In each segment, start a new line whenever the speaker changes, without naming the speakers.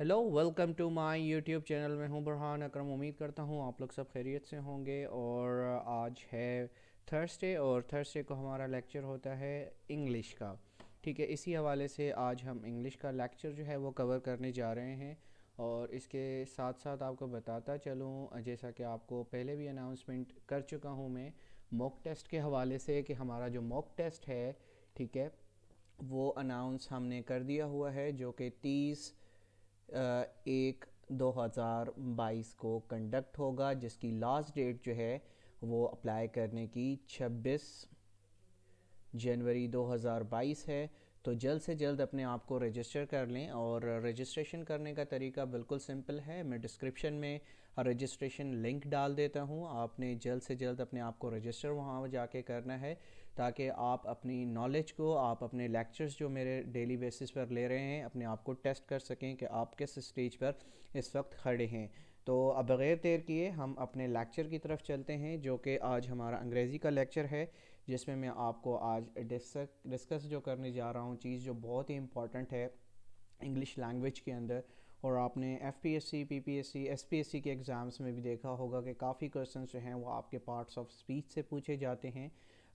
Hello welcome to my YouTube channel में हूँ बुरहान अकरम उम्मीद करता हूँ आप लोग सब खैरियत से होंगे और आज है थर्सडे और थर्सडे को हमारा लेक्चर होता है इंग्लिश का। ठीक है, इसी हवाले से आज हम इंग्लिश का लेक्चर जो है वो कवर करने जा रहे हैं और इसके साथ साथ आपको बताता चलूँ, जैसा कि आपको पहले भी अनाउंसमेंट कर चुका हूँ मैं मॉक टेस्ट के हवाले से कि हमारा जो मॉक टेस्ट है, ठीक है, वो अनाउंस हमने कर दिया हुआ है जो कि तीस एक 2022 को कंडक्ट होगा, जिसकी लास्ट डेट जो है, वो अप्लाई करने की 26 जनवरी 2022 है। तो जल्द से जल्द अपने आप को रजिस्टर कर लें और रजिस्ट्रेशन करने का तरीका बिल्कुल सिंपल है। मैं डिस्क्रिप्शन में रजिस्ट्रेशन लिंक डाल देता हूँ। आपने जल्द से जल्द अपने आप को रजिस्टर वहाँ जाके करना है। ताकि आप अपनी नॉलेज को, आप अपने लेक्चर्स जो मेरे डेली बेसिस पर ले रहे हैं, अपने आप को टेस्ट कर सकें कि आप किस स्टेज पर इस वक्त खड़े हैं। तो अब बग़ैर देर किए हम अपने लेक्चर की तरफ़ चलते हैं, जो कि आज हमारा अंग्रेज़ी का लेक्चर है, जिसमें मैं आपको आज डिस्कस जो करने जा रहा हूँ, चीज़ जो बहुत ही इंपॉर्टेंट है इंग्लिश लैंग्वेज के अंदर। और आपने F P S C P P S C S P S C के एग्ज़ाम्स में भी देखा होगा कि काफ़ी क्वेश्चन जो हैं वो आपके पार्ट्स ऑफ़ स्पीच से पूछे जाते हैं।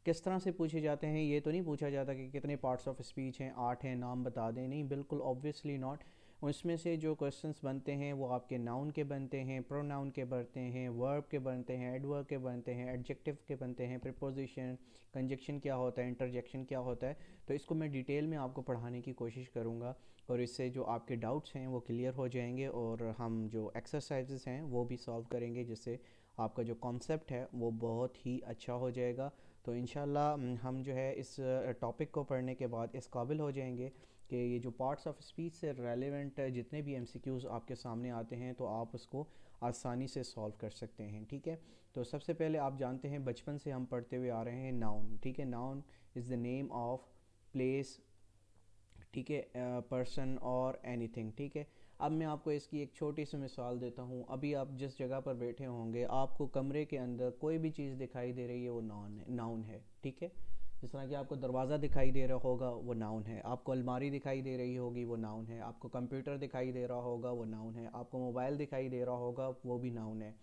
किस तरह से पूछे जाते हैं, ये तो नहीं पूछा जाता कि कितने पार्ट्स ऑफ़ स्पीच हैं, आठ हैं, नाम बता दें, नहीं, बिल्कुल ऑब्वियसली नॉट उसमें से जो क्वेश्चंस बनते हैं, वो आपके नाउन के बनते हैं प्रोनाउन के बनते हैं वर्ब के बनते हैं एडवर्ब के बनते हैं एडजेक्टिव के बनते हैं प्रपोजिशन कंजक्शन क्या होता है इंटरजेक्शन क्या होता है तो इसको मैं डिटेल में आपको पढ़ाने की कोशिश करूँगा और इससे जो आपके डाउट्स हैं, वो क्लियर हो जाएँगे और हम जो एक्सरसाइजेस हैं, वो भी सॉल्व करेंगे, जिससे आपका जो कॉन्सेप्ट है, वो बहुत ही अच्छा हो जाएगा तो इन हम जो है इस टॉपिक को पढ़ने के बाद इस काबिल हो जाएँगे कि ये जो पार्ट्स ऑफ़ स्पीच से रेलेवेंट जितने भी एम आपके सामने आते हैं तो आप उसको आसानी से सॉल्व कर सकते हैं, ठीक है? तो सबसे पहले आप जानते हैं, बचपन से हम पढ़ते हुए आ रहे हैं नाउन ठीक है? Noun is the name of place ठीक है? पर्सन और एनीथिंग ठीक है? अब मैं आपको इसकी एक छोटी सी मिसाल देता हूँ। अभी आप जिस जगह पर बैठे होंगे, आपको कमरे के अंदर कोई भी चीज़ दिखाई दे रही है, वो नाउन है नाउन है, ठीक है? जिस तरह कि आपको दरवाज़ा दिखाई दे रहा होगा, वो नाउन है। आपको अलमारी दिखाई दे रही होगी, वो नाउन है। आपको कंप्यूटर दिखाई दे रहा होगा, वो नाउन है। आपको मोबाइल दिखाई दे रहा होगा, वो भी नाउन है,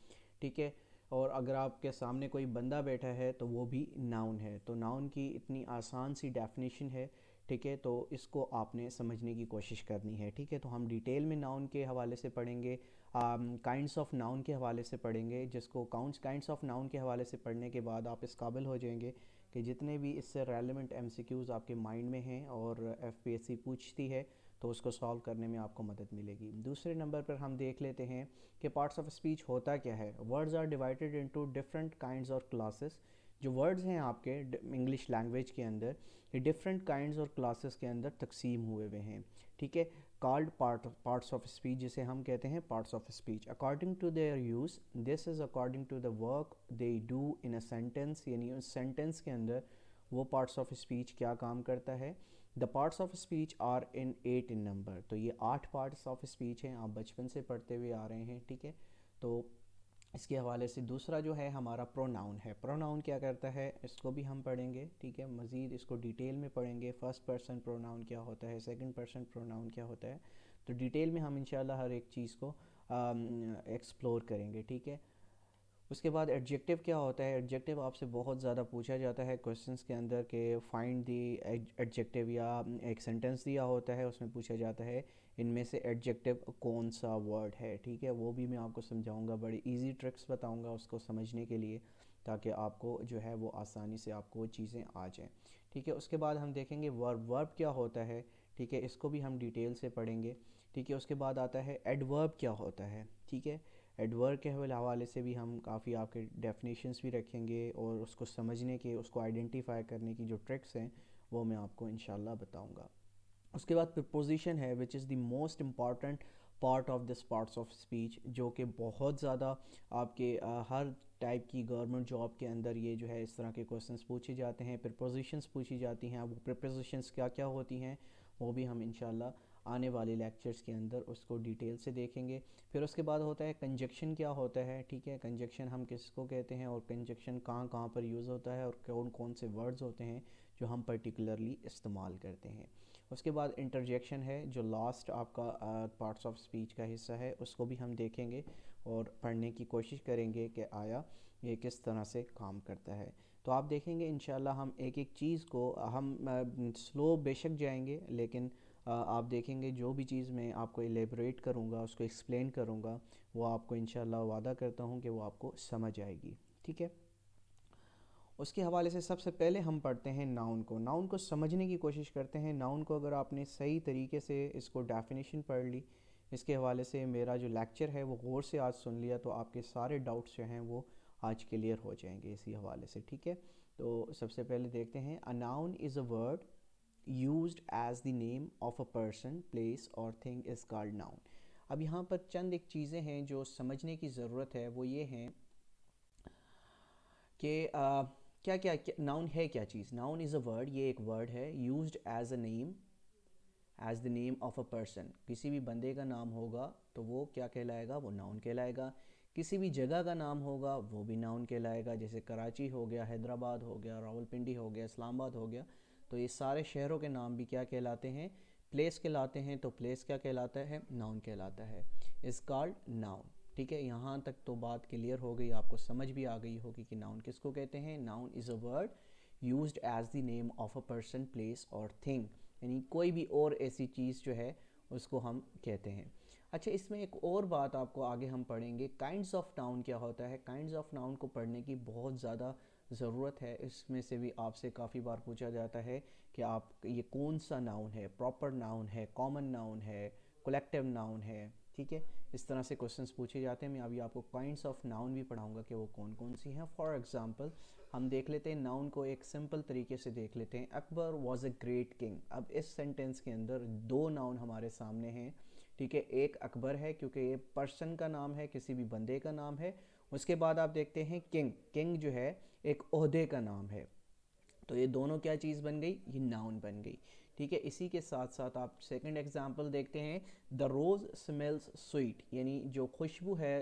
ठीक है? और अगर आपके सामने कोई बंदा बैठा है तो वो भी नाउन है। तो नाउन की इतनी आसान सी डेफिनेशन है ठीक है तो इसको आपने समझने की कोशिश करनी है, ठीक है। तो हम डिटेल में नाउन के हवाले से पढ़ेंगे काइंड्स ऑफ़ नाउन के हवाले से पढ़ेंगे, जिसको काउंट्स काइंड्स ऑफ़ नाउन के हवाले से पढ़ने के बाद आप इस काबिल हो जाएँगे कि जितने भी इससे रेलिवेंट एम आपके माइंड में हैं और एफपीएससी पूछती है तो उसको सॉल्व करने में आपको मदद मिलेगी। दूसरे नंबर पर हम देख लेते हैं कि पार्ट्स ऑफ़ स्पीच होता क्या है? Words are divided into different kinds और क्लासेस जो वर्ड्स हैं आपके इंग्लिश लैंग्वेज के अंदर, ये डिफरेंट काइंड्स और क्लासेस के अंदर तकसीम हुए हुए हैं, ठीक है? Called part parts of speech जिसे हम कहते हैं parts of speech according to their use this is according to the work they do in a sentence यानी उस सेंटेंस के अंदर वो पार्ट्स ऑफ़ स्पीच क्या काम करता है? The parts of speech are in eight in number तो ये आठ पार्ट्स ऑफ़ स्पीच हैं, आप बचपन से पढ़ते हुए आ रहे हैं, ठीक है? तो इसके हवाले से दूसरा जो है हमारा प्रोनाउन है। प्रोनाउन क्या करता है? इसको भी हम पढ़ेंगे, ठीक है? मज़ीद इसको डिटेल में पढ़ेंगे। फ़र्स्ट पर्सन प्रोनाउन क्या होता है? सेकंड पर्सन प्रोनाउन क्या होता है? तो डिटेल में हम इंशाल्लाह हर एक चीज़ को एक्सप्लोर करेंगे, ठीक है? उसके बाद एडजेक्टिव क्या होता है? एडजेक्टिव आपसे बहुत ज़्यादा पूछा जाता है क्वेश्चंस के अंदर के फाइंड दी एडजेक्टिव या एक सेंटेंस दिया होता है, उसमें पूछा जाता है, इनमें से एडजेक्टिव कौन सा वर्ड है, ठीक है? वो भी मैं आपको समझाऊँगा, बड़ी इजी ट्रिक्स बताऊँगा उसको समझने के लिए, ताकि आपको जो है वो आसानी से आपको चीज़ें आ जाएँ, ठीक है? उसके बाद हम देखेंगे वर्ब वर्ब क्या होता है, ठीक है? इसको भी हम डिटेल से पढ़ेंगे, ठीक है? उसके बाद आता है एडवर्ब क्या होता है, ठीक है? एडवर्ब के हवाले से भी हम काफ़ी आपके डेफिनेशंस भी रखेंगे और उसको समझने के उसको आइडेंटिफाई करने की जो ट्रिक्स हैं वो मैं आपको इन बताऊँगा। उसके बाद प्रपोजिशन है which is the most important part of this parts of speech जो कि बहुत ज़्यादा आपके आ, हर टाइप की गवर्नमेंट जॉब के अंदर ये जो है इस तरह के क्वेश्चंस पूछे जाते हैं प्रपोजिशंस पूछी जाती हैं वो प्रपोजिशंस क्या क्या होती हैं वो भी हम इंशाल्लाह आने वाले लेक्चर्स के अंदर उसको डिटेल से देखेंगे। फिर उसके बाद होता है कंजक्शन क्या होता है, ठीक है? कंजक्शन हम किसको कहते हैं और कंजक्शन कहाँ कहाँ पर यूज़ होता है और कौन कौन से वर्ड्स होते हैं जो हम पर्टिकुलरली इस्तेमाल करते हैं। उसके बाद इंटरजेक्शन है, जो लास्ट आपका पार्ट्स ऑफ़ स्पीच का हिस्सा है, उसको भी हम देखेंगे और पढ़ने की कोशिश करेंगे कि आया ये किस तरह से काम करता है। तो आप देखेंगे इन हम एक एक चीज़ को, हम स्लो बेशक जाएँगे, लेकिन आप देखेंगे जो भी चीज़ मैं आपको एलेबरेट करूँगा, उसको एक्सप्लेन करूँगा, वो आपको इन वादा करता हूँ कि वो आपको समझ आएगी। ठीक है? उसके हवाले से सबसे पहले हम पढ़ते हैं नाउन को। नाउन को समझने की कोशिश करते हैं। नाउन को अगर आपने सही तरीके से इसको डेफिनेशन पढ़ ली, इसके हवाले से मेरा जो लेक्चर है वो गौर से आज सुन लिया तो आपके सारे डाउट्स जो हैं वो आज क्लियर हो जाएँगे इसी हवाले से। ठीक है? तो सबसे पहले देखते हैं a noun is a word use as the name of a person place और थिंग इज़ कॉल्ड नाउन अब यहाँ पर चंद एक चीज़ें हैं जो समझने की ज़रूरत है, वो ये हैं कि क्या क्या नाउन है क्या चीज़? नाउन इज़ अ वर्ड ये एक वर्ड है use as a name as the name of a person किसी भी बंदे का नाम होगा तो वो क्या कहलाएगा? वो नाउन कहलाएगा। किसी भी जगह का नाम होगा, वो भी नाउन कहलाएगा। जैसे कराची हो गया, हैदराबाद हो गया, रावलपिंडी हो गया, इस्लामाबाद हो गया तो ये सारे शहरों के नाम भी क्या कहलाते हैं? प्लेस कहलाते हैं तो प्लेस क्या कहलाता है? नाउन कहलाता है। इस कॉल्ड नाउन ठीक है? यहाँ तक तो बात क्लियर हो गई, आपको समझ भी आ गई होगी कि नाउन किसको कहते हैं? Noun is a word use as the name of a person place और थिंग यानी कोई भी और ऐसी चीज़ जो है, उसको हम कहते हैं। अच्छा इसमें एक और बात आपको आगे हम पढ़ेंगे। काइंड्स ऑफ़ नाउन क्या होता है? काइंड्स ऑफ़ नाउन को पढ़ने की बहुत ज़्यादा ज़रूरत है। इसमें से भी आपसे काफ़ी बार पूछा जाता है कि आप, ये कौन सा नाउन है? प्रॉपर नाउन है कॉमन नाउन है कलेक्टिव नाउन है, ठीक है? इस तरह से क्वेश्चंस पूछे जाते हैं। मैं अभी आपको काइंड्स ऑफ़ नाउन भी पढ़ाऊँगा कि वो कौन कौन सी हैं। फॉर एग्जांपल हम देख लेते हैं नाउन को एक सिंपल तरीके से देख लेते हैं। Akbar was a great king अब इस सेंटेंस के अंदर दो नाउन हमारे सामने हैं, ठीक है? एक अकबर है, क्योंकि ये पर्सन का नाम है, किसी भी बंदे का नाम है। उसके बाद आप देखते हैं किंग। किंग जो है, एक अहदे का नाम है। तो ये दोनों क्या चीज़ बन गई? ये नाउन बन गई। ठीक है, इसी के साथ साथ आप सेकंड एग्जांपल देखते हैं। द रोज़ स्मेल्स स्वीट यानी जो खुशबू है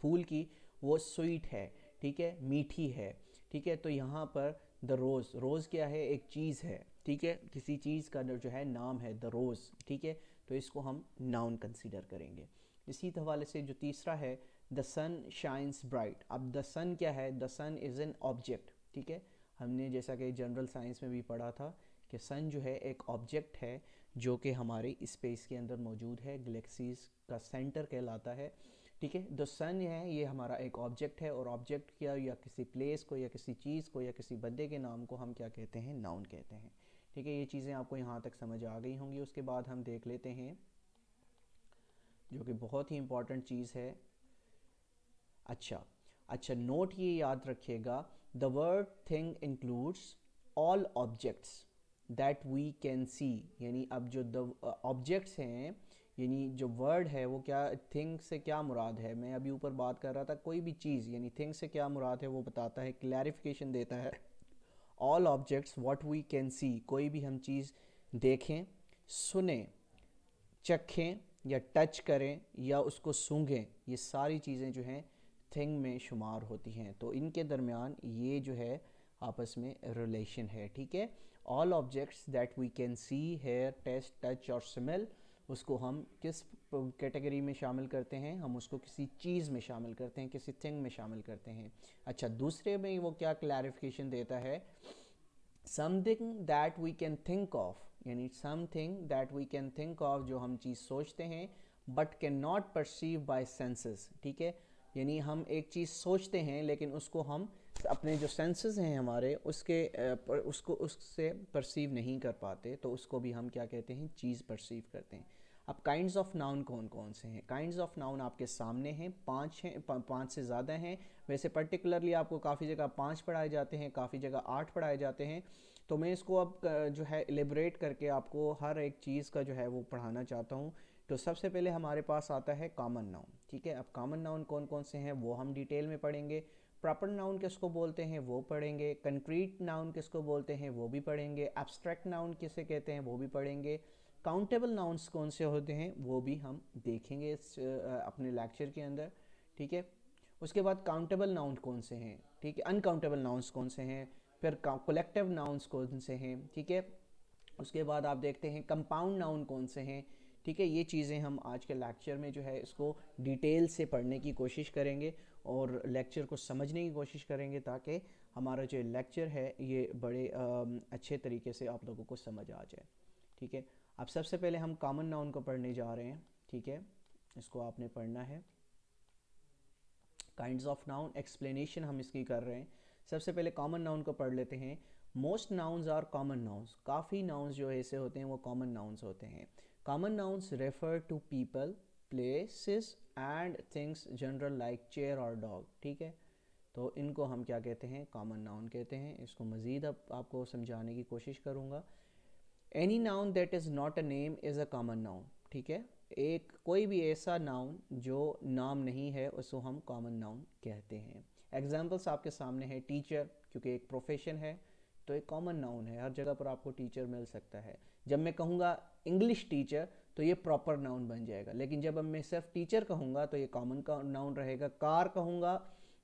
फूल की, वो स्वीट है। ठीक है, मीठी है। ठीक है तो यहाँ पर द रोज़ रोज़ क्या है? एक चीज़ है। ठीक है, किसी चीज़ का जो है नाम है द रोज़ ठीक है तो इसको हम नाउन कंसीडर करेंगे। इसी हवाले से जो तीसरा है द सन शाइन्स ब्राइट अब द सन क्या है? The sun is an object ठीक है? हमने जैसा कि जनरल साइंस में भी पढ़ा था कि सन जो है, एक ऑब्जेक्ट है जो कि हमारे स्पेस के अंदर मौजूद है गलेक्सीज का सेंटर कहलाता है। ठीक है? द सन है, ये हमारा एक ऑब्जेक्ट है और ऑब्जेक्ट क्या, या किसी प्लेस को, या किसी चीज़ को, या किसी बंदे के नाम को हम क्या कहते हैं? नाउन कहते हैं। ठीक है? ये चीज़ें आपको यहाँ तक समझ आ गई होंगी। उसके बाद हम देख लेते हैं जो कि बहुत ही इंपॉर्टेंट चीज़ है। अच्छा अच्छा नोट ये याद रखिएगा the word thing includes all objects that we can see यानी अब जो द ऑब्जेक्ट्स हैं, यानी जो वर्ड है, वो क्या थिंग से क्या मुराद है? मैं अभी ऊपर बात कर रहा था, कोई भी चीज़, यानी थिंग से क्या मुराद है, वो बताता है क्लैरिफिकेशन देता है। All objects what we can see कोई भी हम चीज़ देखें, सुने, चखें या टच करें या उसको सूंघें, ये सारी चीज़ें जो हैं थिंग में शुमार होती हैं। तो इनके दरमियान ये जो है आपस में रिलेशन है, ठीक है? All objects that we can see hear taste touch और स्मेल उसको हम किस कैटेगरी में शामिल करते हैं? हम उसको किसी चीज़ में शामिल करते हैं, किसी थिंग में शामिल करते हैं। अच्छा दूसरे में वो क्या क्लैरिफिकेशन देता है? Something that we can think of यानी something that we can think of जो हम चीज़ सोचते हैं but can not perceive by senses ठीक है? यानी हम एक चीज़ सोचते हैं, लेकिन उसको हम, अपने जो सेंसेस हैं हमारे, उसके उसको, उससे परसीव नहीं कर पाते तो उसको भी हम क्या कहते हैं? चीज़ परसीव करते हैं। अब काइंड्स ऑफ़ नाउन कौन कौन से हैं? काइंड्स ऑफ़ नाउन आपके सामने हैं, पाँच हैं पाँच से ज़्यादा हैं। वैसे पर्टिकुलरली आपको काफ़ी जगह पाँच पढ़ाए जाते हैं, काफ़ी जगह आठ पढ़ाए जाते हैं। तो मैं इसको अब जो है एलिब्रेट करके आपको हर एक चीज़ का जो है वो पढ़ाना चाहता हूँ। तो सबसे पहले हमारे पास आता है कॉमन नाउन ठीक है? अब कॉमन नाउन कौन कौन से हैं, वो हम डिटेल में पढ़ेंगे। प्रॉपर नाउन किसको बोलते हैं, वो पढ़ेंगे। कंक्रीट नाउन किसको बोलते हैं, वो भी पढ़ेंगे। एब्स्ट्रैक्ट नाउन किसे कहते हैं, वो भी पढ़ेंगे। काउंटेबल नाउन्स कौन से होते हैं, वो भी हम देखेंगे इस अपने लेक्चर के अंदर, ठीक है? उसके बाद काउंटेबल नाउन कौन से हैं, ठीक है? अनकाउंटेबल नाउन्स कौन से हैं, फिर कलेक्टिव नाउन्स कौन से हैं, ठीक है? उसके बाद आप देखते हैं कंपाउंड नाउन कौन से हैं, ठीक है? ये चीज़ें हम आज के लेक्चर में जो है इसको डिटेल से पढ़ने की कोशिश करेंगे और लेक्चर को समझने की कोशिश करेंगे ताकि हमारा जो लेक्चर है ये बड़े अच्छे तरीके से आप लोगों को समझ आ जाए, ठीक है? अब सबसे पहले हम कॉमन नाउन को पढ़ने जा रहे हैं, ठीक है? इसको आपने पढ़ना है। काइंड ऑफ़ नाउन एक्सप्लेनेशन हम इसकी कर रहे हैं। सबसे पहले कॉमन नाउन को पढ़ लेते हैं। Most nouns are common nouns काफ़ी नाउन्स जो ऐसे होते हैं, वो कॉमन नाउन्स होते हैं। Common nouns refer to people places and things general like chair और डॉग ठीक है? तो इनको हम क्या कहते हैं? कॉमन नाउन कहते हैं। इसको मज़ीद अब आपको समझाने की कोशिश करूँगा। Any noun that is not a name is a common noun ठीक है? एक कोई भी ऐसा नाउन जो नाम नहीं है, उसको हम कॉमन नाउन कहते हैं। एग्जाम्पल्स आपके सामने है टीचर क्योंकि एक प्रोफेशन है तो एक कॉमन नाउन है, हर जगह पर आपको टीचर मिल सकता है। जब मैं कहूँगा इंग्लिश टीचर तो ये प्रॉपर नाउन बन जाएगा। लेकिन जब मैं सिर्फ़ टीचर कहूँगा तो ये कॉमन नाउन रहेगा। कार कहूँगा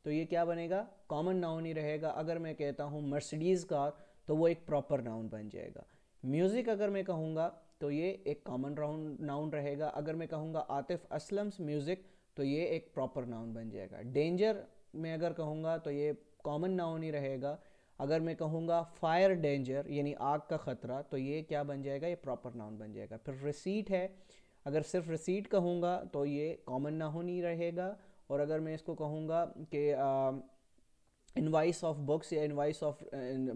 तो ये क्या बनेगा? कॉमन नाउन ही रहेगा। अगर मैं कहता हूँ मर्सिडीज़ कार तो वो एक प्रॉपर नाउन बन जाएगा। म्यूज़िक अगर मैं कहूँगा तो ये एक कॉमन राउंड नाउन रहेगा। अगर मैं कहूँगा आतिफ असलम्स म्यूज़िक तो ये एक प्रॉपर नाउन बन जाएगा। डेंजर में अगर कहूँगा तो ये कॉमन नाउन ही रहेगा। अगर मैं कहूँगा फायर डेंजर यानी आग का ख़तरा तो ये क्या बन जाएगा? ये प्रॉपर नाउन बन जाएगा। फिर रिसीट है। अगर सिर्फ़ रिसीट कहूँगा तो ये कॉमन नाउन ही रहेगा। और अगर मैं इसको कहूँगा कि इनवाइस ऑफ़ बुक्स या इनवाइस ऑफ़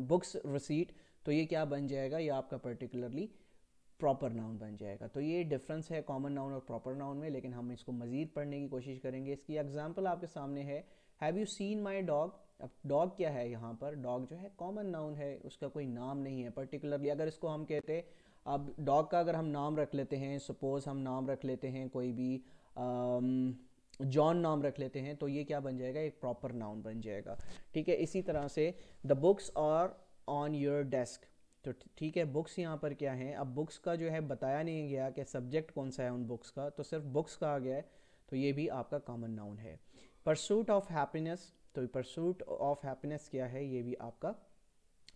बुक्स रिसीट तो ये क्या बन जाएगा? ये आपका पर्टिकुलरली प्रॉपर नाउन बन जाएगा। तो ये डिफरेंस है कॉमन नाउन और प्रॉपर नाउन में, लेकिन हम इसको मज़ीद पढ़ने की कोशिश करेंगे। इसकी एग्ज़ाम्पल आपके सामने है। Have you seen my dog अब डॉग क्या है यहाँ पर? डॉग जो है कॉमन नाउन है, उसका कोई नाम नहीं है पर्टिकुलरली अगर इसको हम कहते अब डॉग का अगर हम नाम रख लेते हैं सपोज़ हम नाम रख लेते हैं कोई भी जॉन नाम रख लेते हैं तो ये क्या बन जाएगा? एक प्रॉपर नाउन बन जाएगा। ठीक है, इसी तरह से the books are on your desk तो ठीक है बुक्स यहाँ पर क्या हैं? अब बुक्स का जो है, बताया नहीं गया कि सब्जेक्ट कौन सा है उन बुक्स का तो सिर्फ़ बुक्स कहा गया है तो ये भी आपका कॉमन नाउन है। परसूट ऑफ़ हैप्पीनेस तो परसूट ऑफ़ हैप्पीनेस क्या है? ये भी आपका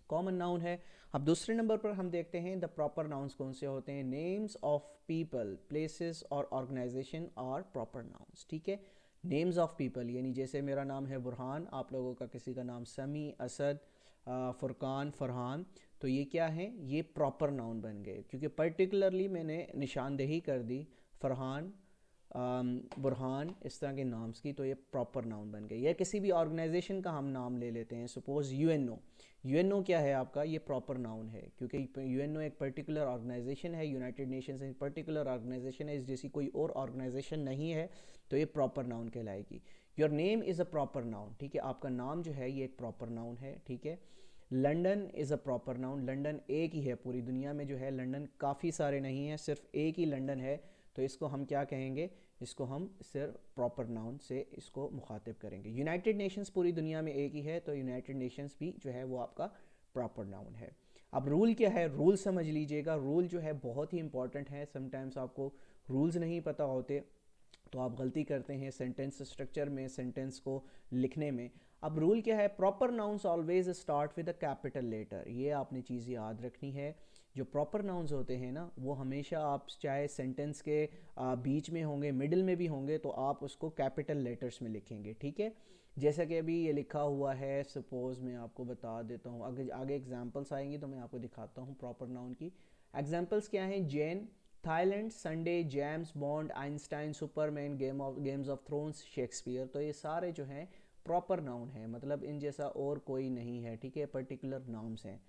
कॉमन नाउन है। अब दूसरे नंबर पर हम देखते हैं द प्रॉपर नाउन्स कौन से होते हैं? नेम्स ऑफ़ पीपल प्लेसेस और ऑर्गेनाइजेशन और प्रॉपर नाउन्स ठीक है? नेम्स ऑफ़ पीपल यानी जैसे मेरा नाम है बुरहान, आप लोगों का किसी का नाम समी, असद फ़ुरकान, फ़रहान तो ये क्या है? ये प्रॉपर नाउन बन गए। क्योंकि पर्टिकुलरली मैंने निशानदेही कर दी, फ़रहान बुरहान, इस तरह के नाम्स की तो ये प्रॉपर नाउन बन गए। या किसी भी ऑर्गेनाइजेशन का हम नाम ले लेते हैं। Suppose U N O U N O क्या है आपका? ये प्रॉपर नाउन है। क्योंकि यू एन ओ एक पर्टिकुलर ऑर्गेनाइजेशन है। यूनाइटेड नेशंस एक पर्टिकुलर ऑर्गेनाइजेशन है। इस जैसी कोई और ऑर्गेनाइजेशन नहीं है तो ये प्रॉपर नाउन कहलाएगी। Your name is a proper noun ठीक है? आपका नाम जो है, ये एक प्रॉपर नाउन है, ठीक है? London is a proper noun London एक ही है पूरी दुनिया में जो है लंडन काफ़ी सारे नहीं हैं, सिर्फ़ एक ही लंडन है। तो इसको हम क्या कहेंगे? इसको हम सिर्फ़ प्रॉपर नाउन से इसको मुखातिब करेंगे। यूनाइटेड नेशंस पूरी दुनिया में एक ही है तो यूनाइटेड नेशंस भी जो है, वो आपका प्रॉपर नाउन है। अब रूल क्या है? रूल समझ लीजिएगा। रूल जो है, बहुत ही इंपॉर्टेंट है। समटाइम्स आपको रूल्स नहीं पता होते। तो आप गलती करते हैं सेंटेंस स्ट्रक्चर में सेंटेंस को लिखने में। अब रूल क्या है? Proper nouns always start with a capital letter ये आपने चीज़ याद रखनी है। जो प्रॉपर नाउन्स होते हैं ना, वो हमेशा आप चाहे सेंटेंस के बीच में होंगे मिडिल में भी होंगे तो आप उसको कैपिटल लेटर्स में लिखेंगे, ठीक है? जैसा कि अभी ये लिखा हुआ है सपोज़ मैं आपको बता देता हूँ। अगर आगे एग्जाम्पल्स आएँगी तो मैं आपको दिखाता हूँ प्रॉपर नाउन की। एग्जाम्पल्स क्या हैं? Jane Thailand, Sunday, James Bond, Einstein, Superman, Game of, Games of Thrones, Shakespeare. तो ये सारे जो हैं, प्रॉपर नाउन है। मतलब इन जैसा और कोई नहीं है, ठीक है? पर्टिकुलर नाउन्स हैं,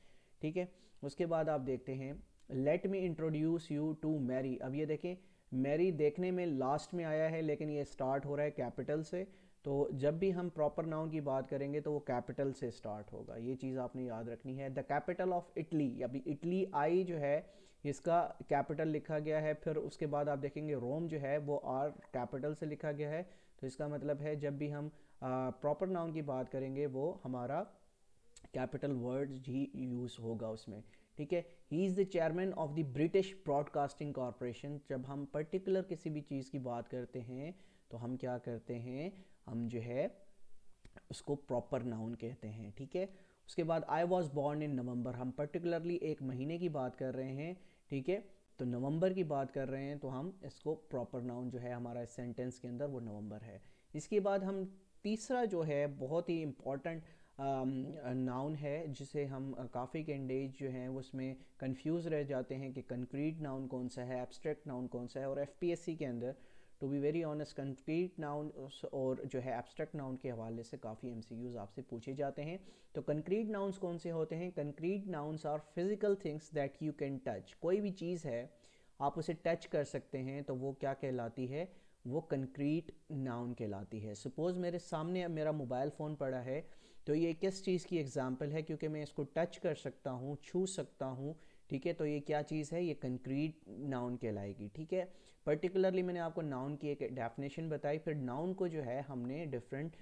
ठीक है? उसके बाद आप देखते हैं, let me introduce you to Mary. अब ये देखें, मैरी देखने में लास्ट में आया है, लेकिन ये स्टार्ट हो रहा है कैपिटल से। तो जब भी हम प्रॉपर नाउन की बात करेंगे तो वो कैपिटल से स्टार्ट होगा। ये चीज़ आपने याद रखनी है। द कैपिटल ऑफ़ इटली अभी इटली आई जो है इसका कैपिटल लिखा गया है, फिर उसके बाद आप देखेंगे रोम जो है, वो आर कैपिटल से लिखा गया है। तो इसका मतलब है, जब भी हम प्रॉपर नाउन की बात करेंगे, वो हमारा कैपिटल वर्ड ही यूज़ होगा उसमें, ठीक है? He is the chairman of the British Broadcasting Corporation जब हम पर्टिकुलर किसी भी चीज़ की बात करते हैं तो हम क्या करते हैं, हम जो है, उसको प्रॉपर नाउन कहते हैं, ठीक है? उसके बाद आई वॉज़ बॉर्न इन नवंबर हम पर्टिकुलरली एक महीने की बात कर रहे हैं। ठीक है? तो नवंबर की बात कर रहे हैं तो हम इसको प्रॉपर नाउन जो है हमारा सेंटेंस के अंदर वो नवंबर है। इसके बाद हम तीसरा जो है, बहुत ही इंपॉर्टेंट नाउन है, जिसे हम काफ़ी कैंडिडेट जो हैं, उसमें कंफ्यूज रह जाते हैं कि कंक्रीट नाउन कौन सा है एब्स्ट्रैक्ट नाउन कौन सा है, और एफपीएससी के अंदर to be very honest concrete noun और जो है एब्स्ट्रैक्ट नाउन के हवाले से काफ़ी एम आपसे पूछे जाते हैं। तो कंक्रीट नाउन्स कौन से होते हैं? Concrete nouns are physical things that you can touch कोई भी चीज़ है, आप उसे टच कर सकते हैं तो वो क्या कहलाती है? वो कंक्रीट नाउन कहलाती है। सपोज़ मेरे सामने अब मेरा मोबाइल फ़ोन पड़ा है तो ये किस चीज़ की एग्ज़ाम्पल है? क्योंकि मैं इसको टच कर सकता हूँ, छू सकता हूँ ठीक है? तो ये क्या चीज़ है? ये कंक्रीट नाउन कहलाएगी, ठीक है? पर्टिकुलरली मैंने आपको नाउन की एक डेफिनेशन बताई, फिर नाउन को जो है हमने डिफरेंट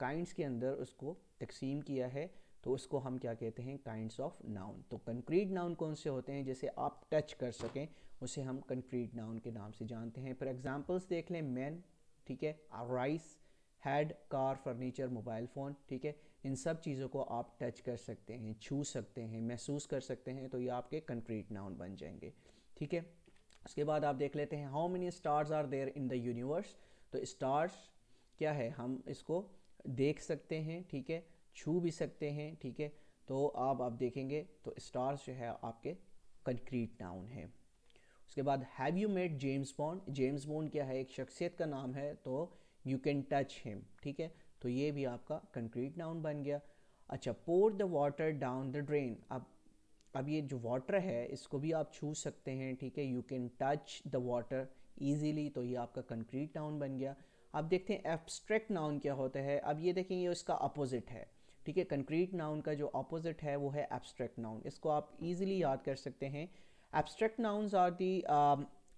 काइंड्स के अंदर उसको तकसीम किया है तो उसको हम क्या कहते हैं? काइंड्स ऑफ़ नाउन तो कंक्रीट नाउन कौन से होते हैं? जैसे आप टच कर सकें, उसे हम कंक्रीट नाउन के नाम से जानते हैं। फॉर एग्जांपल्स देख लें मैन ठीक है? Rice head car furniture mobile phone ठीक है? इन सब चीज़ों को आप टच कर सकते हैं, छू सकते हैं, महसूस कर सकते हैं तो ये आपके कंक्रीट नाउन बन जाएँगे। ठीक है? उसके बाद आप देख लेते हैं how many stars are there in the universe तो स्टार्स क्या है? हम इसको देख सकते हैं, ठीक है? छू भी सकते हैं, ठीक है? तो आप आप देखेंगे तो स्टार्स जो है आपके कंक्रीट नाउन है। उसके बाद have you made James Bond James Bond क्या है? एक शख्सियत का नाम है तो यू कैन टच हिम ठीक है? तो ये भी आपका कंक्रीट नाउन बन गया। अच्छा pour the water down the drain अब अब ये जो वाटर है, इसको भी आप छू सकते हैं, ठीक है? You can touch the water easily तो ये आपका कंक्रीट नाउन बन गया। अब देखते हैं एब्स्ट्रैक्ट नाउन क्या होता है। अब ये देखें, ये उसका अपोजिट है, ठीक है? कंक्रीट नाउन का जो अपोजिट है, वो है एब्स्ट्रैक्ट नाउन इसको आप इजीली याद कर सकते हैं। Abstract nouns are the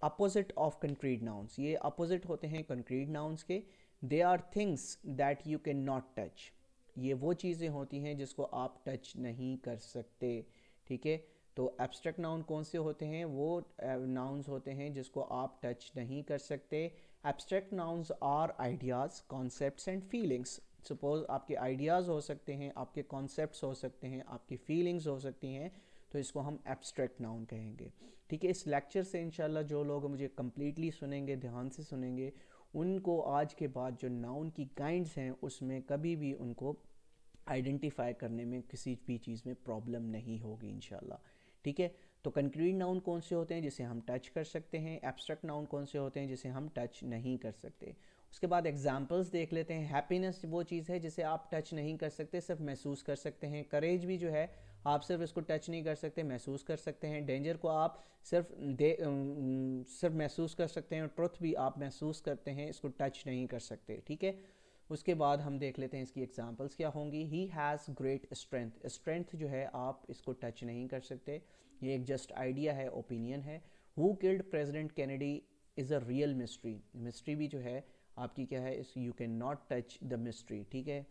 opposite of concrete nouns ये अपोजिट होते हैं कंक्रीट नाउन्स के। They are things that you can not touch. ये वो चीज़ें होती हैं जिसको आप टच नहीं कर सकते, ठीक है? तो एब्स्ट्रैक्ट नाउन कौन से होते हैं? वो नाउन्स होते हैं जिसको आप टच नहीं कर सकते। Abstract nouns are ideas concepts and feelings suppose आपके आइडियाज़ हो सकते हैं, आपके कॉन्सेप्ट्स हो सकते हैं, आपकी फीलिंग्स हो सकती हैं तो इसको हम एब्स्ट्रैक्ट नाउन कहेंगे। ठीक है, इस लेक्चर से इंशाल्लाह जो लोग मुझे कम्प्लीटली सुनेंगे, ध्यान से सुनेंगे उनको आज के बाद जो नाउन की काइंड्स हैं, उसमें कभी भी उनको आइडेंटिफाई करने में किसी भी चीज़ में प्रॉब्लम नहीं होगी इन ठीक है? तो कंक्रीट नाउन कौन से होते हैं जिसे हम टच कर सकते हैं? एब्स्ट्रैक्ट नाउन कौन से होते हैं जिसे हम टच नहीं कर सकते? उसके बाद एग्जाम्पल्स देख लेते हैं। हैप्पीनेस वो चीज़ है जिसे आप टच नहीं कर सकते, सिर्फ़ महसूस कर सकते हैं। करेज भी जो है आप सिर्फ़ इसको टच नहीं कर सकते, महसूस कर सकते हैं। डेंजर को आप सिर्फ़ दे सिर्फ़ महसूस कर सकते हैं ट्रुथ भी आप महसूस करते हैं, इसको टच नहीं कर सकते, ठीक है? उसके बाद हम देख लेते हैं इसकी एग्जांपल्स क्या होंगी। He has great strength strength जो है, आप इसको टच नहीं कर सकते। ये एक जस्ट आइडिया है ओपिनियन है। Who killed President Kennedy is a real mystery mystery भी जो है, आपकी क्या है, इस you can not touch the mystery ठीक है?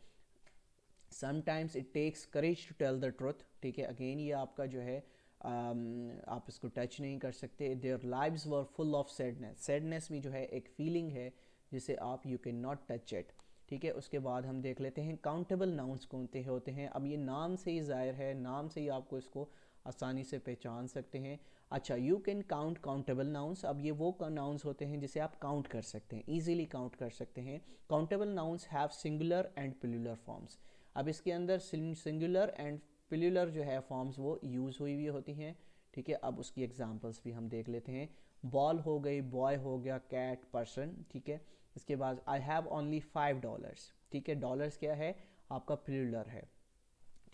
Sometimes it takes courage to tell the truth ठीक है? अगेन ये आपका जो है um, आप इसको टच नहीं कर सकते. Their lives were full of sadness sadness भी जो है एक फीलिंग है जिसे आप you can not touch it ठीक है? उसके बाद हम देख लेते हैं काउंटेबल नाउंस कौन से होते हैं. अब ये नाम से ही ज़ाहिर है नाम से ही आपको इसको आसानी से पहचान सकते हैं. अच्छा you can count countable nouns अब ये वो नाउंस होते हैं जिसे आप काउंट कर सकते हैं. ईजिली काउंट कर सकते हैं. Countable nouns have singular and plural forms अब इसके अंदर सिंगुलर एंड पिलुलर जो है फॉर्म्स वो यूज़ हुई हुई होती हैं। ठीक है, अब उसकी एग्जांपल्स भी हम देख लेते हैं। बॉल हो गई बॉय हो गया कैट पर्सन ठीक है। इसके बाद I have only five dollars ठीक है। डॉलर्स क्या है? आपका पिलुलर है।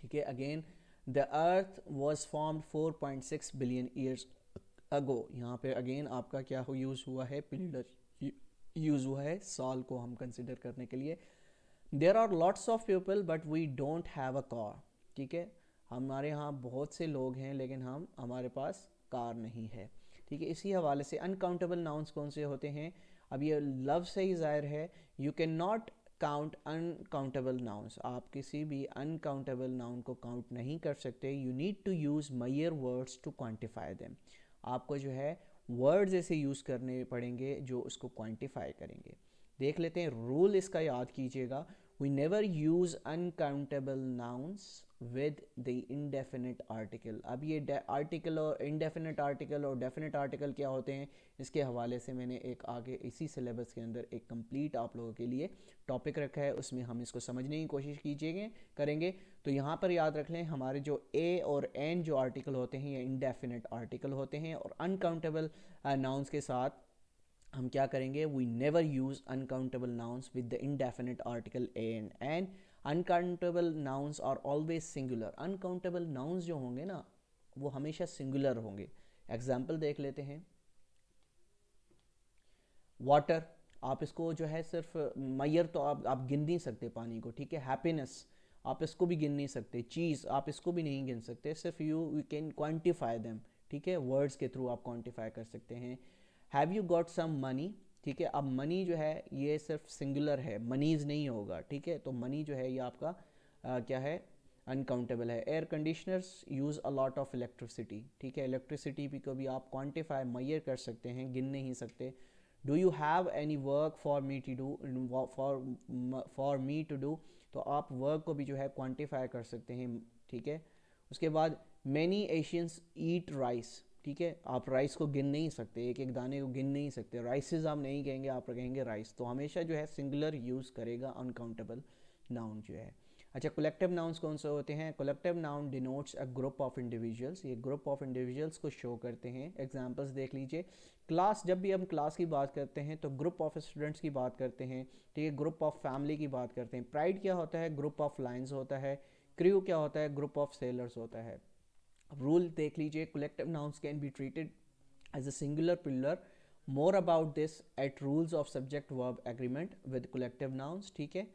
ठीक है again the earth was form 4.6 billion years ago यहाँ पे अगेन आपका क्या हो यूज़ हुआ है? पिलर यूज़ हुआ है साल को हम कंसिडर करने के लिए। There are lots of people but we don't have a car ठीक है? हमारे यहाँ बहुत से लोग हैं, लेकिन हम, हमारे पास कार नहीं है। ठीक है? इसी हवाले से अनकाउंटेबल नाउंस कौन से होते हैं? अब ये लव से ही ज़ाहिर है। You can not count uncountable nouns आप किसी भी अनकाउंटेबल नाउन को काउंट नहीं कर सकते। You need to use measure words to quantify them आपको जो है वर्ड्स ऐसे यूज़ करने पड़ेंगे, जो उसको क्वान्टिफाई करेंगे। देख लेते हैं रूल इसका याद कीजिएगा। We never use uncountable nouns with the indefinite article अब ये आर्टिकल और इनडेफिनेट आर्टिकल और डेफिनेट आर्टिकल क्या होते हैं, इसके हवाले से मैंने एक आगे इसी सिलेबस के अंदर एक कंप्लीट आप लोगों के लिए टॉपिक रखा है, उसमें हम इसको समझने की कोशिश कीजिएगा, करेंगे। तो यहाँ पर याद रख लें, हमारे जो ए और एन जो आर्टिकल होते हैं, ये इनडेफिनेट आर्टिकल होते हैं और अनकाउंटेबल नाउंस के साथ हम क्या करेंगे? We never use uncountable nouns with the indefinite article a and an uncountable nouns are always singular uncountable nouns जो होंगे ना, वो हमेशा सिंगुलर होंगे. एग्ज़ाम्पल देख लेते हैं. वाटर आप इसको जो है सिर्फ़, मैयर तो आप आप गिन नहीं सकते पानी को, ठीक है? हैप्पीनेस आप इसको भी गिन नहीं सकते. चीज़ आप इसको भी नहीं गिन सकते. सिर्फ़ you you can quantify them ठीक है? वर्ड्स के थ्रू आप क्वान्टिफाई कर सकते हैं. Have you got some money ठीक है अब मनी जो है ये सिर्फ़ सिंगुलर है मनीज नहीं होगा ठीक है? तो मनी जो है ये आपका आ, क्या है? अनकाउंटेबल है। Air conditioners use a lot of electricity ठीक है? इलेक्ट्रिसिटी भी को भी आप क्वान्टिफाई मैयर कर सकते हैं गिन नहीं सकते। Do you have any work for me to do for for me to do तो आप वर्क को भी जो है क्वान्टिफाई कर सकते हैं ठीक है? उसके बाद मैनी एशियंस ईट राइस ठीक है? आप राइस को गिन नहीं सकते एक एक दाने को गिन नहीं सकते। राइसेस आप नहीं कहेंगे, आप कहेंगे राइस तो हमेशा जो है सिंगुलर यूज़ करेगा अनकाउंटेबल नाउन जो है। अच्छा कलेक्टिव नाउन्स कौन से होते हैं? Collective noun denotes a group of individuals ये ग्रुप ऑफ़ इंडिविजुअल्स को शो करते हैं। एग्जांपल्स देख लीजिए। क्लास जब भी हम क्लास की बात करते हैं तो ग्रुप ऑफ़ स्टूडेंट्स की बात करते हैं, ठीक है? ग्रुप ऑफ़ फैमिली की बात करते हैं। प्राइड क्या होता है? ग्रुप ऑफ़ लाइन्स होता है। क्रू क्या होता है? ग्रुप ऑफ़ सेलर्स होता है। रूल देख लीजिए collective nouns can be treated as a singular plural more about this at rules of subject verb agreement with collective nouns ठीक है?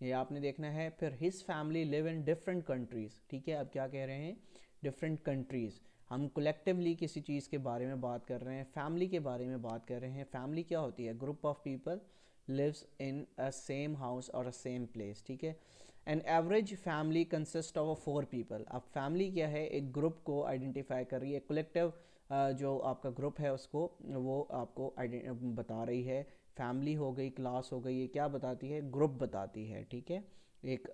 ये आपने देखना है। फिर his family live in different countries ठीक है? अब क्या कह रहे हैं? डिफरेंट कंट्रीज़ हम कलेक्टिवली किसी चीज़ के बारे में बात कर रहे हैं फैमिली के बारे में बात कर रहे हैं। फैमिली क्या होती है? Group of people lives in a same house और अ सेम प्लेस ठीक है? An average family consist of four people अब फैमिली क्या है? एक ग्रुप को आइडेंटिफाई कर रही है. कलेक्टिव जो आपका ग्रुप है उसको, वो आपको बता रही है. फैमिली हो गई क्लास हो गई, ये क्या बताती है? ग्रुप बताती है, ठीक है? एक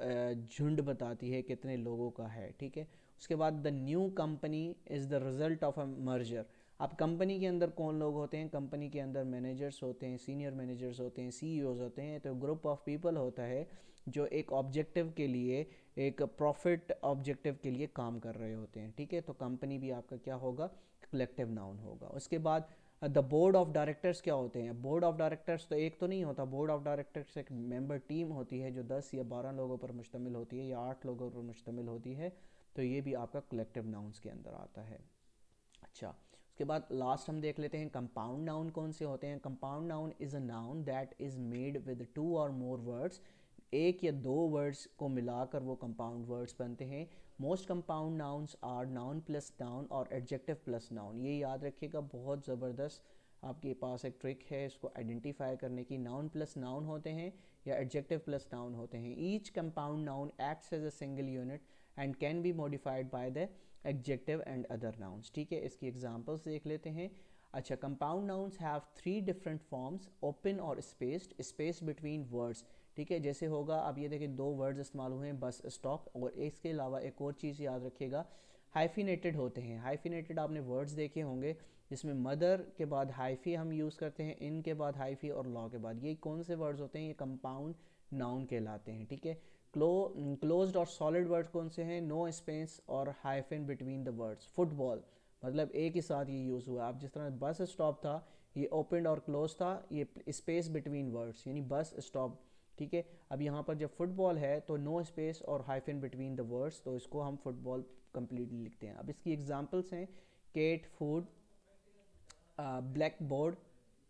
झुंड बताती है कितने लोगों का है, ठीक है? उसके बाद the new company is the result of a merger अब कंपनी के अंदर कौन लोग होते हैं? कंपनी के अंदर मैनेजर्स होते हैं सीनियर मैनेजर्स होते हैं सीईओज e होते हैं तो ग्रुप ऑफ़ पीपल होता है जो एक ऑब्जेक्टिव के लिए, एक प्रॉफिट ऑब्जेक्टिव के लिए काम कर रहे होते हैं, ठीक है? तो कंपनी भी आपका क्या होगा? कलेक्टिव नाउन होगा। उसके बाद द बोर्ड ऑफ़ डायरेक्टर्स क्या होते हैं? बोर्ड ऑफ़ डायरेक्टर्स तो एक तो नहीं होता। बोर्ड ऑफ़ डायरेक्टर्स एक मेंबर टीम होती है जो दस या बारह लोगों पर मुश्तमिल होती है या आठ लोगों पर मुश्तमिल होती है तो ये भी आपका कलेक्टिव नाउन्स के अंदर आता है। अच्छा उसके बाद लास्ट हम देख लेते हैं कंपाउंड नाउन कौन से होते हैं। Compound noun is a noun that is made with two और मोर वर्ड्स एक या दो वर्ड्स को मिलाकर वो कंपाउंड वर्ड्स बनते हैं। Most compound nouns are noun plus noun और एडजेक्टिव प्लस नाउन ये याद रखिएगा, बहुत ज़बरदस्त आपके पास एक ट्रिक है इसको आइडेंटिफाई करने की। नाउन प्लस नाउन होते हैं या एडजेक्टिव प्लस नाउन होते हैं। Each compound noun acts as a single unit and can be modified by the adjective and other nouns ठीक है, इसकी एग्जाम्पल्स देख लेते हैं। अच्छा compound nouns have three different forms open और स्पेस्ड स्पेस बिटवीन वर्ड्स ठीक है, जैसे होगा अब ये देखिए दो वर्ड्स इस्तेमाल हुए हैं, बस स्टॉप और इसके अलावा एक और चीज़ याद रखिएगा हाइफिनेटेड होते हैं। हाइफिनेटेड आपने वर्ड्स देखे होंगे, जिसमें मदर के बाद हाइफी हम यूज़ करते हैं इन के बाद हाइफी और लॉ के बाद। ये कौन से वर्ड्स होते हैं? ये कंपाउंड नाउन कहलाते हैं, ठीक है? क्लो क्लोज्ड और सॉलिड वर्ड्स कौन से हैं? नो स्पेस और hyphen between the words football मतलब एक ही साथ ये यूज़ हुआ अब जिस तरह बस स्टॉप था, ये ओपन और क्लोज था, ये स्पेस बिटवीन वर्ड्स यानी बस स्टॉप ठीक है? अब यहाँ पर जब फुटबॉल है तो नो स्पेस और हाइफिन बिटवीन द वर्ड्स तो इसको हम फुटबॉल कंप्लीटली लिखते हैं। अब इसकी एग्जाम्पल्स हैं cat food blackboard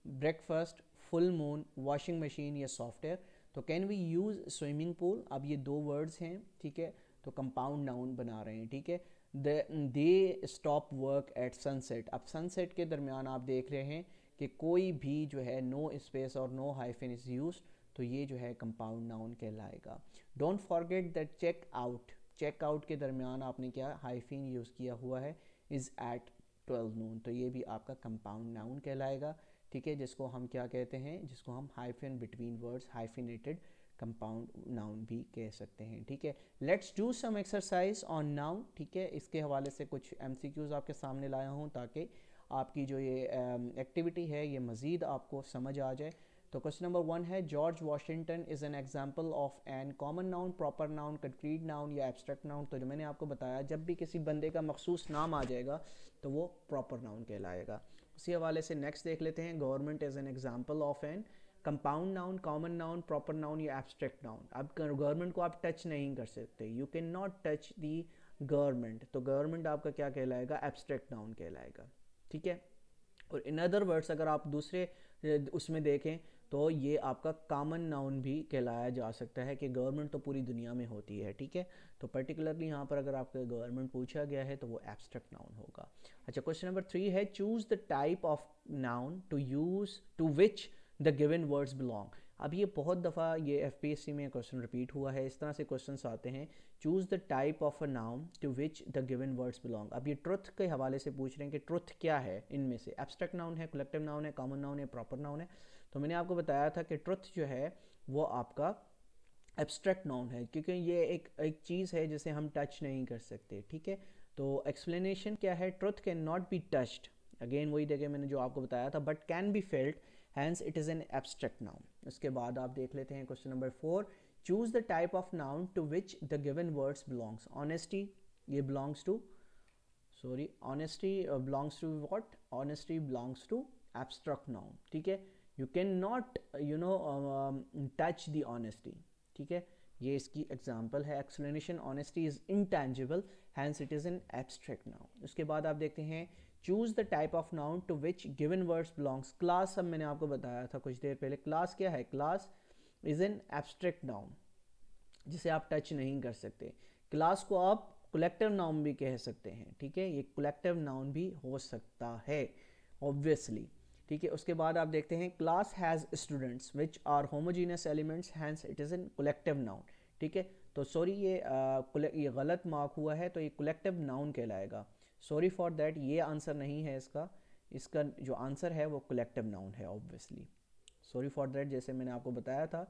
breakfast full moon washing machine या सॉफ्टवेयर तो can we use swimming pool अब ये दो वर्ड्स हैं, ठीक है? तो कंपाउंड नाउन बना रहे हैं, ठीक है? They stop work at sunset अब सनसेट के दरमियान आप देख रहे हैं कि कोई भी जो है नो स्पेस और नो हाइफिन इज़ यूज़ तो ये जो है कंपाउंड नाउन कहलाएगा। Don't forget that check out check out के दरमियान आपने क्या हाइफिन यूज़ किया हुआ है? इज़ एट ट्वेल्व नून तो ये भी आपका कंपाउंड नाउन कहलाएगा। ठीक है, जिसको हम क्या कहते हैं, जिसको हम hyphen between words hyphenated compound noun भी कह सकते हैं, ठीक है? Let's do some exercise on noun ठीक है? इसके हवाले से कुछ एम आपके सामने लाया हूँ ताकि आपकी जो ये एक्टिविटी है, ये मज़ीद आपको समझ आ जाए। तो क्वेश्चन नंबर वन है George Washington is an example of an common noun proper noun concrete noun या एब्स्ट्रैक्ट नाउन तो जो मैंने आपको बताया, जब भी किसी बंदे का मखसूस नाम आ जाएगा तो वो प्रॉपर नाउन कहलाएगा। उसी हवाले से नेक्स्ट देख लेते हैं। Government is an example of an compound noun common noun proper noun या एब्स्ट्रैक्ट नाउन अब गवर्नमेंट को आप टच नहीं कर सकते। You can not touch the government तो गवर्नमेंट आपका क्या कहलाएगा? एब्स्ट्रैक्ट नाउन कहलाएगा। ठीक है? और इन अदर वर्ड्स अगर आप दूसरे उसमें देखें तो ये आपका कामन नाउन भी कहलाया जा सकता है कि गवर्नमेंट तो पूरी दुनिया में होती है, ठीक है? तो पर्टिकुलरली यहाँ पर अगर आपका गवर्नमेंट पूछा गया है तो वो एब्स्ट्रैक्ट नाउन होगा। अच्छा क्वेश्चन नंबर थ्री है choose the type of noun to use to which the given words belong अब ये बहुत दफ़ा ये एफ़ पी एस सी में क्वेश्चन रिपीट हुआ है। इस तरह से क्वेश्चन आते हैं। Choose the type of a noun to which the given words belong अब ये ट्रुथ के हवाले से पूछ रहे हैं कि ट्रुथ क्या है इनमें से। एब्स्ट्रैक्ट नाउन है कलेक्टिव नाउन है कॉमन नाउन है प्रॉपर नाउन है। तो मैंने आपको बताया था कि ट्रुथ जो है, वो आपका एब्स्ट्रैक्ट नाउन है। क्योंकि ये एक एक चीज़ है जिसे हम टच नहीं कर सकते, ठीक है? तो एक्सप्लेनेशन क्या है? Truth can not be touched again वही देखे मैंने जो आपको बताया था but can be felt hence it is an abstract noun उसके बाद आप देख लेते हैं question number four choose the type of noun to which the given words belongs honesty ये belongs to sorry honesty belongs to what honesty belongs to abstract noun ठीक है? You can not you know touch the honesty ठीक है? ये इसकी example है. Explanation honesty is intangible hence it is an abstract noun उसके बाद आप देखते हैं choose the type of noun to which given words belongs class अब मैंने आपको बताया था कुछ देर पहले क्लास क्या है? Class is an abstract noun जिसे आप टच नहीं कर सकते। क्लास को आप कलेक्टिव नाउन भी कह सकते हैं ठीक है? ये कलेक्टिव नाउन भी हो सकता है ऑब्वियसली ठीक है? उसके बाद आप देखते हैं class has students which are homogeneous elements hence it is an collective noun ठीक है? तो सॉरी ये आ, ये गलत मार्क हुआ है तो ये कलेक्टिव नाउन कहलाएगा। सॉरी फॉर दैट ये आंसर नहीं है इसका। इसका जो आंसर है वो कलेक्टिव नाउन है ऑब्वियसली सॉरी फॉर दैट जैसे मैंने आपको बताया था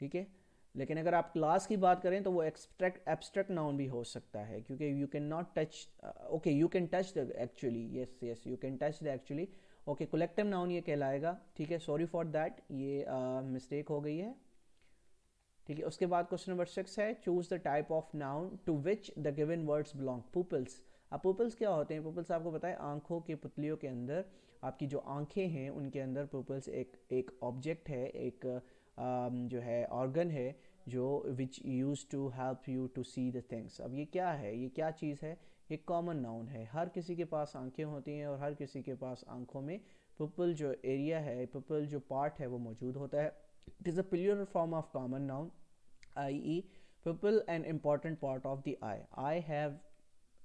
ठीक है? लेकिन अगर आप क्लास की बात करें तो वो एक्सट्रैक्ट एब्स्ट्रैक्ट नाउन भी हो सकता है क्योंकि you can not touch okay you can touch the actually yes yes you can touch the actually okay collective noun ये कहलाएगा ठीक है? सॉरी फॉर दैट ये मिस्टेक uh, हो गई है। ठीक है उसके बाद क्वेश्चन नंबर सिक्स है choose the type of noun to which the given words belong pupils अब पुपल्स क्या होते हैं? पुपल्स आपको बताएँ आँखों के पुतलियों के अंदर आपकी जो आँखें हैं उनके अंदर पुपल्स एक एक ऑब्जेक्ट है एक um, जो है ऑर्गन है जो which use to help you to see the things अब ये क्या है? ये क्या चीज़ है? ये कॉमन नाउन है। हर किसी के पास आँखें होती हैं और हर किसी के पास आँखों में पुपल जो एरिया है पुपल जो पार्ट है वो मौजूद होता है। It is a peculiar form of common noun I E pupil an important part of the eye I have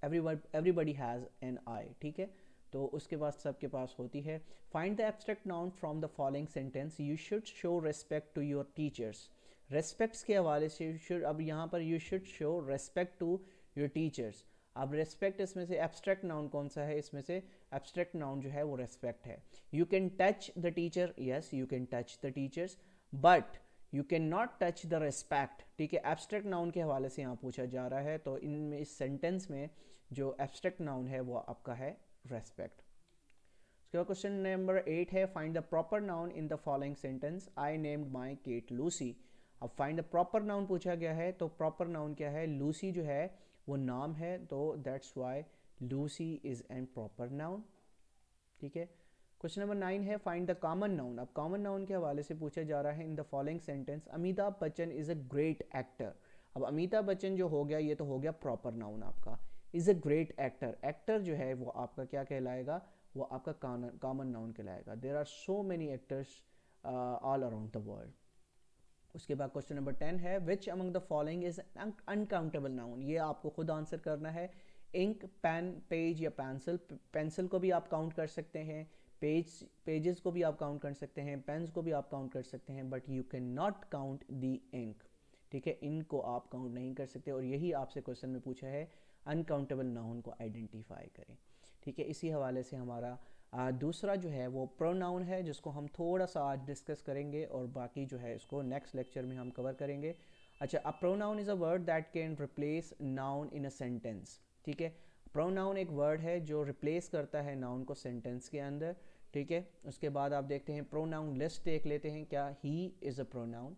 everybody has an eye ठीक है? तो उसके बाद सबके पास होती है। Find the abstract noun from the following sentence you should show respect to your teachers respects के हवाले से यू शुड अब यहाँ पर you should show respect to your teachers अब रेस्पेक्ट इसमें से एब्स्ट्रैक्ट नाउन कौन सा है? इसमें से एब्स्ट्रैक्ट नाउन जो है वो रेस्पेक्ट है। You can touch the teacher yes you can touch the teachers but you can not touch the respect ठीक है? एब्स्ट्रैक्ट नाउन के हवाले से यहाँ पूछा जा रहा है तो इनमें इस सेंटेंस में जो एब्स्ट्रैक्ट नाउन है, वो आपका है रेस्पेक्ट उसके बाद क्वेश्चन नंबर एट है find the proper noun in the following sentence I named my cat Lucy अब फाइंड द प्रॉपर नाउन पूछा गया है तो प्रॉपर नाउन क्या है? लूसी जो है, वो नाम है तो that's why Lucy is an proper noun ठीक है? क्वेश्चन नंबर नाइन है फाइंड द कॉमन नाउन अब कॉमन नाउन के हवाले से पूछा जा रहा है in the following sentence Amitabh Bachchan is a great actor अब अमिताभ बच्चन जो हो गया, ये तो हो गया प्रॉपर नाउन आपका. Is a great actor actor जो है, वो आपका क्या कहलाएगा? वो आपका कॉमन नाउन कहलाएगा. There are so many actors all around the world उसके बाद क्वेश्चन नंबर टेन है which among the following is uncountable noun ये आपको खुद आंसर करना है. इंक पेन पेज या पेंसिल पेंसिल को भी आप काउंट कर सकते हैं. पेज पेजेस को भी आप काउंट कर सकते हैं पेन्स को भी आप काउंट कर सकते हैं but you can not count the ink ठीक है? इनको आप काउंट नहीं कर सकते और यही आपसे क्वेश्चन में पूछा है अनकाउंटेबल नाउन को आइडेंटिफाई करें। ठीक है? इसी हवाले से हमारा आ, दूसरा जो है वो प्रोनाउन है जिसको हम थोड़ा सा आज डिस्कस करेंगे और बाकी जो है इसको नेक्स्ट लेक्चर में हम कवर करेंगे। अच्छा a pronoun is a word that can replace noun in a sentence ठीक है? प्रोनाउन एक वर्ड है जो रिप्लेस करता है नाउन को सेंटेंस के अंदर ठीक है उसके बाद आप देखते हैं प्रोनाउन लिस्ट देख लेते हैं क्या he is a pronoun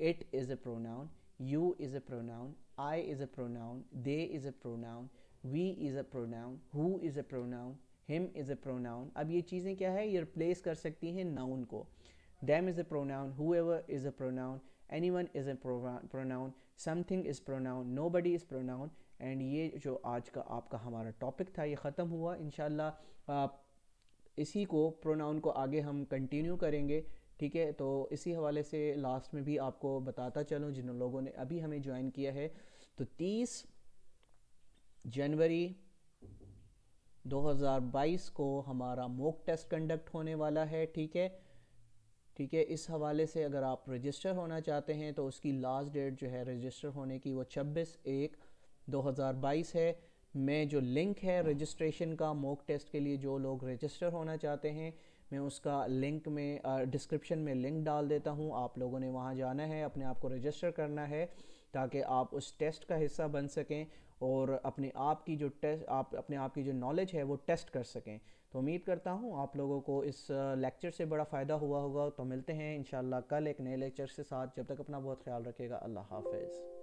it is a pronoun you is a pronoun I is a pronoun they is a pronoun we is a pronoun who is a pronoun him is a pronoun अब ये चीज़ें क्या है ये replace कर सकती हैं noun को them is a pronoun whoever is a pronoun anyone is a pronoun something is pronoun nobody is pronoun and ये जो आज का आपका हमारा टॉपिक था, ये ख़त्म हुआ इन इसी को प्रोनाउन को आगे हम कंटिन्यू करेंगे, ठीक है? तो इसी हवाले से लास्ट में भी आपको बताता चलूँ, जिन लोगों ने अभी हमें ज्वाइन किया है। तो 30 जनवरी 2022 को हमारा मोक टेस्ट कंडक्ट होने वाला है, ठीक है? ठीक है, इस हवाले से अगर आप रजिस्टर होना चाहते हैं तो उसकी लास्ट डेट जो है रजिस्टर होने की, वो 26 एक 2022 है। मैं जो लिंक है रजिस्ट्रेशन का मॉक टेस्ट के लिए जो लोग रजिस्टर होना चाहते हैं, मैं उसका लिंक में डिस्क्रिप्शन में लिंक डाल देता हूँ। आप लोगों ने वहाँ जाना है, अपने आप को रजिस्टर करना है, ताकि आप उस टेस्ट का हिस्सा बन सकें और अपने आप की जो टेस्ट आप, अपने आप की जो नॉलेज है वो टेस्ट कर सकें। तो उम्मीद करता हूँ आप लोगों को इस लेक्चर से बड़ा फ़ायदा हुआ होगा। तो मिलते हैं इन कल एक नए लेक्चर के साथ। जब तक अपना बहुत ख्याल रखेगा अल्लाह हाफिज़।